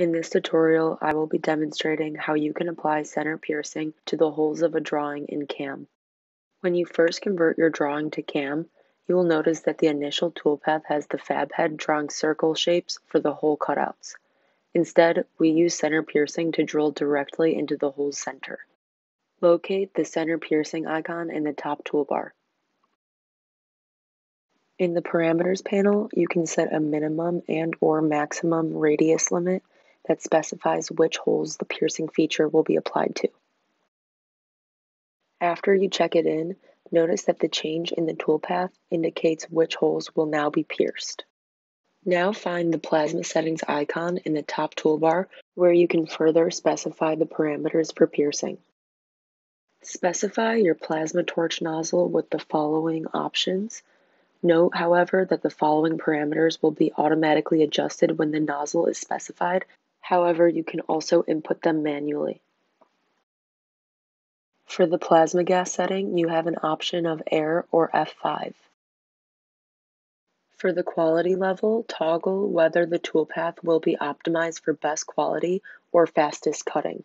In this tutorial, I will be demonstrating how you can apply center piercing to the holes of a drawing in CAM. When you first convert your drawing to CAM, you will notice that the initial toolpath has the fab head drawing circle shapes for the hole cutouts. Instead, we use center piercing to drill directly into the hole's center. Locate the center piercing icon in the top toolbar. In the parameters panel, you can set a minimum and or maximum radius limit that specifies which holes the piercing feature will be applied to. After you check it in, notice that the change in the toolpath indicates which holes will now be pierced. Now find the plasma settings icon in the top toolbar where you can further specify the parameters for piercing. Specify your plasma torch nozzle with the following options. Note, however, that the following parameters will be automatically adjusted when the nozzle is specified However, you can also input them manually. For the plasma gas setting, you have an option of air or F5. For the quality level, toggle whether the toolpath will be optimized for best quality or fastest cutting.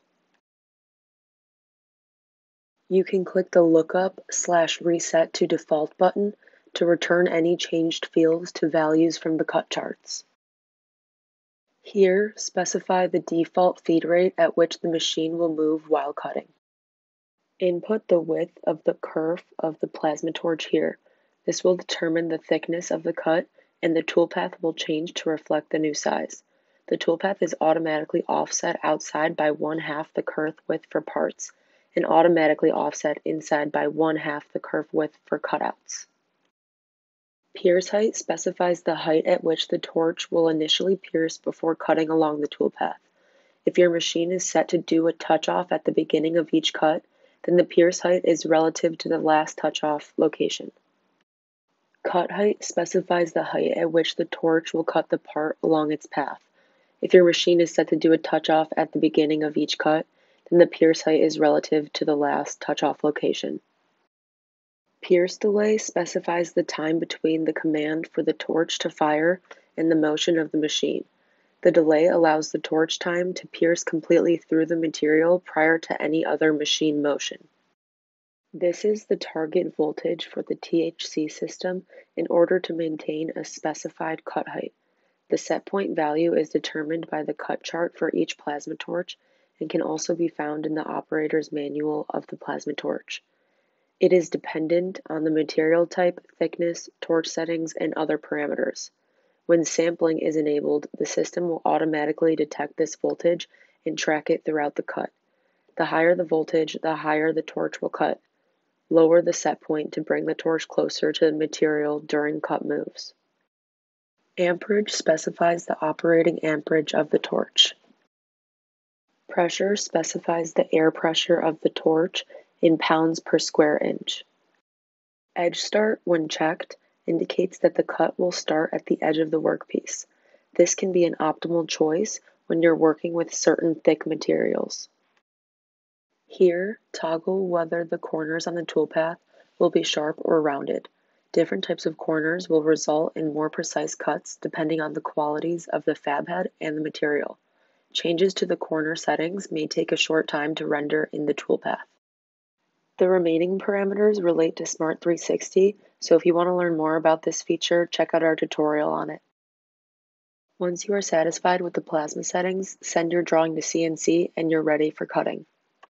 You can click the lookup slash reset to default button to return any changed fields to values from the cut charts. Here, specify the default feed rate at which the machine will move while cutting. Input the width of the kerf of the plasma torch here. This will determine the thickness of the cut and the toolpath will change to reflect the new size. The toolpath is automatically offset outside by one half the kerf width for parts and automatically offset inside by one half the kerf width for cutouts. Pierce height specifies the height at which the torch will initially pierce before cutting along the toolpath. If your machine is set to do a touch-off at the beginning of each cut, then the pierce height is relative to the last touch-off location. Cut height specifies the height at which the torch will cut the part along its path. If your machine is set to do a touch-off at the beginning of each cut, then the pierce height is relative to the last touch-off location. Pierce delay specifies the time between the command for the torch to fire and the motion of the machine. The delay allows the torch time to pierce completely through the material prior to any other machine motion. This is the target voltage for the THC system in order to maintain a specified cut height. The set point value is determined by the cut chart for each plasma torch and can also be found in the operator's manual of the plasma torch. It is dependent on the material type, thickness, torch settings, and other parameters. When sampling is enabled, the system will automatically detect this voltage and track it throughout the cut. The higher the voltage, the higher the torch will cut. Lower the set point to bring the torch closer to the material during cut moves. Amperage specifies the operating amperage of the torch. Pressure specifies the air pressure of the torch in pounds per square inch. Edge start, when checked, indicates that the cut will start at the edge of the workpiece. This can be an optimal choice when you're working with certain thick materials. Here, toggle whether the corners on the toolpath will be sharp or rounded. Different types of corners will result in more precise cuts depending on the qualities of the fab head and the material. Changes to the corner settings may take a short time to render in the toolpath. The remaining parameters relate to Smart 360, so if you want to learn more about this feature, check out our tutorial on it. Once you are satisfied with the plasma settings, send your drawing to CNC and you're ready for cutting.